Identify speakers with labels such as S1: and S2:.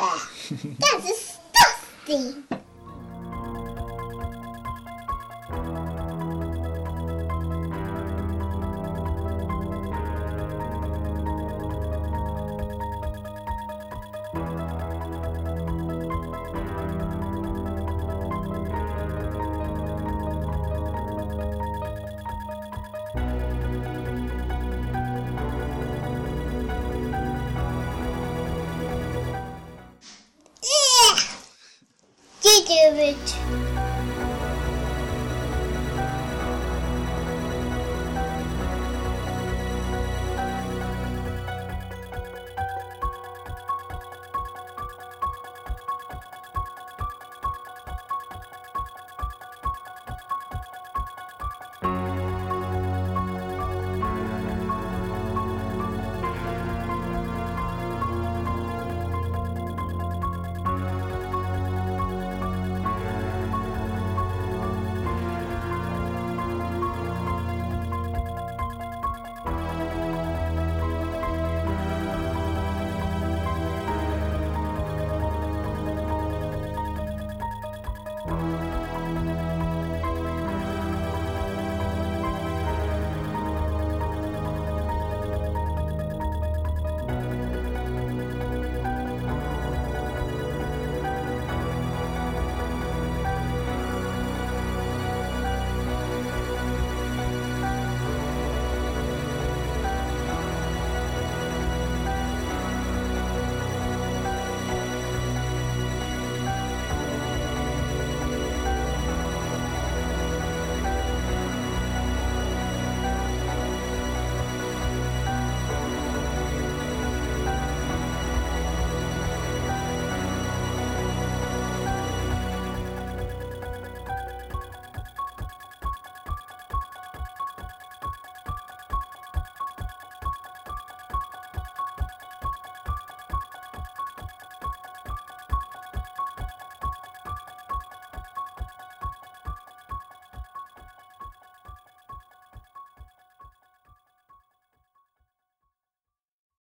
S1: That's disgusting. It.